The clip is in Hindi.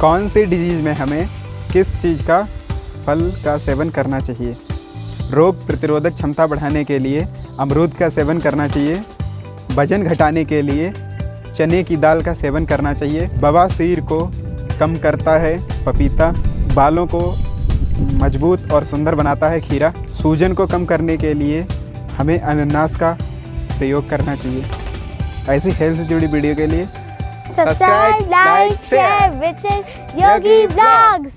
कौन सी डिज़ीज़ में हमें किस चीज़ का फल का सेवन करना चाहिए? रोग प्रतिरोधक क्षमता बढ़ाने के लिए, अमरूद का सेवन करना चाहिए, वज़न घटाने के लिए चने की दाल का सेवन करना चाहिए। बवासीर को कम करता है पपीता, बालों को मज़बूत और सुंदर बनाता है खीरा। सूजन को कम करने के लिए हमें अनानास का प्रयोग करना चाहिए। ऐसी हेल्थ से जुड़ी वीडियो के लिए Subscribe, like, share, with Yogi Vlogs.